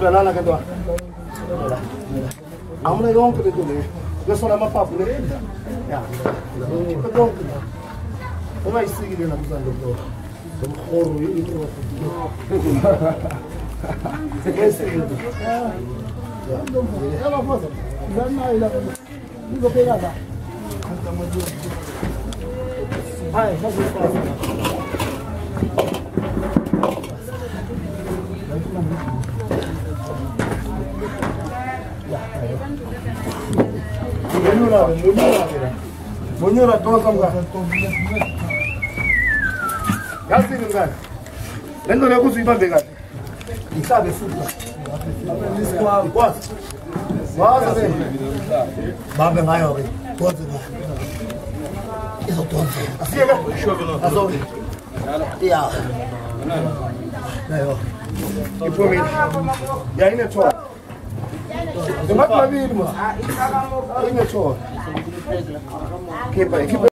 Sudah lana kedua. Amna gong ke itu nih. Gak soal apa apa boleh. Ya. Kita gong ke. Kamu istri gini nak bisa dulu. Kamu koru ini tuh. Istri itu. Ya. Ya la la la la ini tuh. 문열아, 문열아. 문열아, 도와간가. 야스인가. 랜덤에 고수 이반 내가. 이사 됐습니다. 와, 와. 와, 선생님. 마음에 나요, 우리. 도와주네. 계속 도와주세요. 아, 쓰여가. 아, 소리. 야. 나요. 이쁘면. 야, 이네 좋아. ingathi babili ma ah, ingetshona khipha.